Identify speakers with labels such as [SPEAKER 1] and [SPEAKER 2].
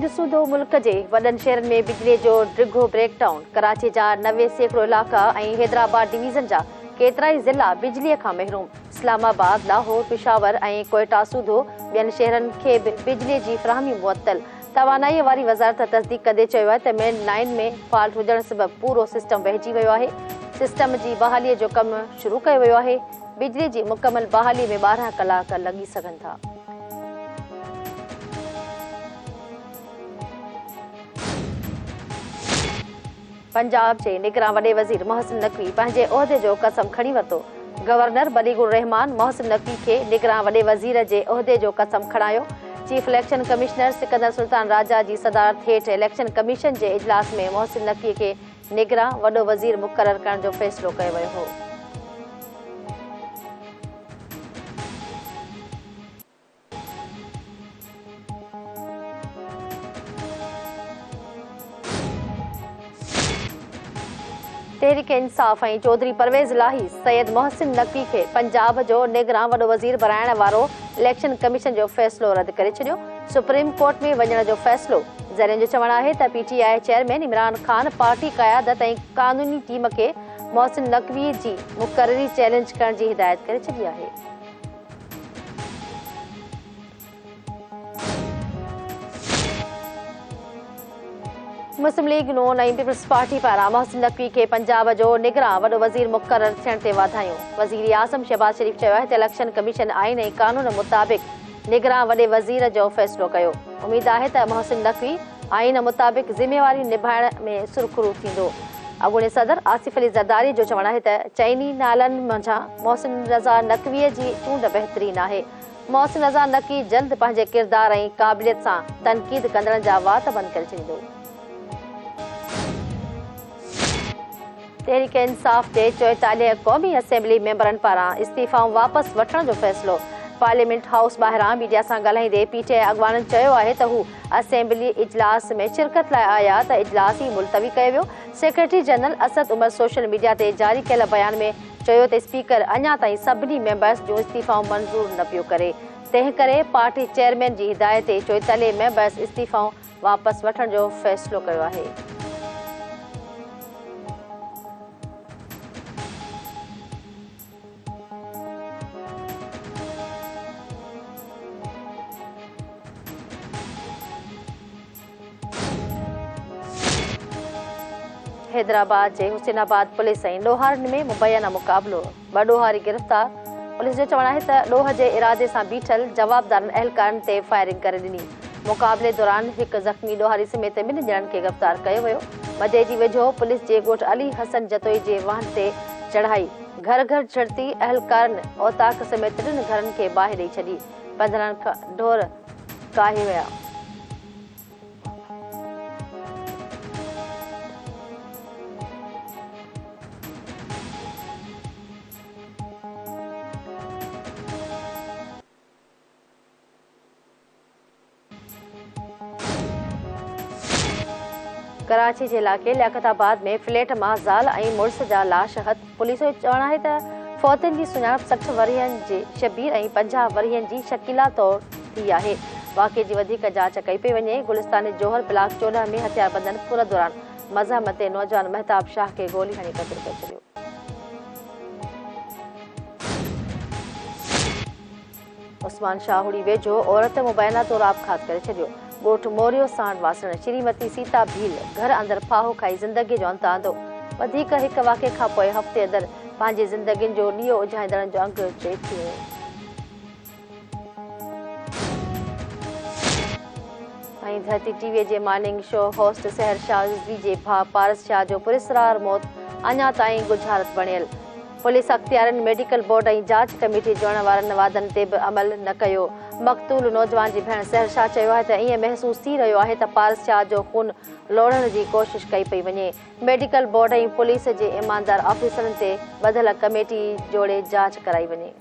[SPEAKER 1] ॾिसूं मुल्क जे वॾनि शहरनि में बिजलीअ जो डिघो ब्रेकडाउन कराची जा नवे सैकड़ो इलाइक़ा ऐं हैदराबाद डिवीज़न जा केतिरा ई ज़िला बिजलीअ खां महरूम। इस्लामाबाद, लाहौर, पिशावर ऐं कोयटा सूधो ॿियनि शहरनि खे बि बिजलीअ जी फ़राहमी मुअतल तवानाईअ वारी वज़ारत तस्दीक कंदे चयो आहे मेन लाइन में फॉल्ट हुजण सबबि पूरो सिस्टम वहिजी आहे। सिस्टम जी बहालीअ जो कमु शुरू कयो वियो आहे। बिजली जी मुकमल बहालीअ में ॿारहं कलाक लॻी सघनि था। पंजाब के निगरान वे वज़ीर मोहसिन नक़वी पंहिंजे उहिदे जो कसम खड़ी वरितो। गवर्नर बलीगुर रहमान मोहसिन नक़वी के निगरान वे वज़ीर जे उहिदे जो कसम खणायो। Chief election commissioner Sikandar Sultan Raja की सदारत हेठ इलेक्शन कमीशन के इजलास में मोहसिन नकवी के निगरान वो वज़ीर मुकर कर फ़ैसलो कयो तहरीक इंसाफ़ ऐं चौधरी परवेज़ लाही, सैयद मोहसिन नक़वी खे पंजाब जो निगरान वॾो वज़ीर बणाइण वारो इलेक्शन कमीशन जो फ़ैसिलो रद्द करे छॾियो। सुप्रीम कोर्ट में वञण जो फ़ैसिलो। ज़रियनि जो चवणु त PTI chairman Imran Khan party क़यादत ऐं क़ानूनी टीम खे मोहसिन नक़वी जी मुक़ररी चैलेंज करण जी हिदायत करे छॾी आहे। मुस्लिम लीग नून ऐं पीपल्स पार्टी पारां मोहसिन नक़वी खे पंजाब जो निगरान वॾो वज़ीर मुक़ररु थियण वज़ीर आज़म शहबाज शरीफ़ चयो आहे इलेक्शन कमीशन आइन ऐं कानून मुताबिक़ निगरान वॾे वज़ीर जो फ़ैसिलो कयो। उमेद आहे मोहसिन नक़वी आइन मुताबिक़ ज़िमेवारी निभाइण में सुरखुरू थींदो। अॻूणे सदर आसिफ़ अली ज़रदारी जो चवणु आहे त चइनी नालनि मोहसिन रज़ा नक़वीअ जी चूंड बहितरीन आहे। मोहसिन रज़ा नक़वी जल्द पंहिंजे किरदार ऐं क़ाबिलियत सां तनक़ीद कंदड़नि जा वात बंदि करे छॾींदो। तहरीक इंसाफ़ जे चोएतालीह क़ौमी असेंबली मेंबरनि पारां इस्तीफ़ाऊं वापसि वठण जो फ़ैसिलो। पार्लियामेंट हाउस ॿाहिरां मीडिया सां ॻाल्हाईंदे पीटीआई अॻवाननि चयो आहे असेंबली इजलास में शिरकत लाइ आया त इजलास ई मुलतवी कयो secretary general Asad Umar social media ते जारी कयल बयान में स्पीकर अञा ताईं सभिनी मेंबर्स जूं इस्तीफ़ाऊं मंज़ूर न पियो करे। तंहिं करे पार्टी चेयरमैन जी हिदायत ते चोएतालीह मेंबर्स इस्तीफ़ाऊं वापसि वठण जो फ़ैसिलो कयो हैदराबाद जे हुसैनाबाद पुलिस ऐं ॾोहारनि में मुबैना मुक़ाबिलो। ॿ ॾोहारी गिरफ़्तार। पुलिस जो चवणु आहे त ॾोह जे इरादे सां बीठल जवाबदारनि अहलकारनि ते फायरिंग करे ॾिनी। मुक़ाबले दौरान हिकु ज़ख़्मी ॾोहारी समेत ॿिनि ॼणनि खे गिरफ़्तार कयो वियो। मदे जी वेझो पुलिस जे ॻोठ अली हसन जतोई जे वाहन ते चढ़ाई। घर घर छड़ती अहलकारनि औताक समेत टिनि घरनि खे बाहि ॾेई छॾी। पंद्रहंनि ढोर काहे विया। कराची जे इलाइक़े लियाकताबाद में फ्लैट माँ ज़ाल ऐं मुड़ुस जा लाश हथ पुलिस चवणु त फ़ौतनि जी सुञाणप सठि वरियनि जे शबीर ऐं पंजाह वरियनि जी शकीला तौरु थी आहे। वाक़े जी वधीक जाँच कई पई वञे, गुलिस्तान जोहर ब्लाक चोॾहं में हथियारबंदनि पूर दौरान मज़हब ते नौजवान महताब शाह खे गोली हणी क़तलु करे छॾियो। उस्मान शाहुड़ी वेझो औरत मुबैना तौरु आपघात करे छॾियो। ॻोठ मोरियो सांड वासण। श्रीमती सीता भील, घर अंदरि फाहो खाई ज़िंदगीअ जो अंत आंदो। वधीक हिकु वाक़े खां पोइ हफ़्ते अंदरि पंहिंजी ज़िंदगियुनि जो ॾीओ उजाईंदड़नि जो अंगु चेक थी वियो ऐं धरती टीवीअ जे मॉर्निंग शो, होस्ट सहर शाह जे भाउ पारस शाह जो पुरस्कार, मौत। अञा ताईं गुझारत बणियल। पुलिस अख्तियार मेडिकल बोर्ड ऐं जाँच कमेटी जोड़ण वारनि वादनि ते अमल न कयो मक़तूल नौजवान की भेण सहर शाह चयो आहे महसूसु आहे त पारस शाह जो खून लोड़ण जी कोशिश कई पी वे मेडिकल बोर्ड ऐं पुलिस के ईमानदार ऑफिसरनि से बधल कमेटी जोड़े जाँच कराई वञे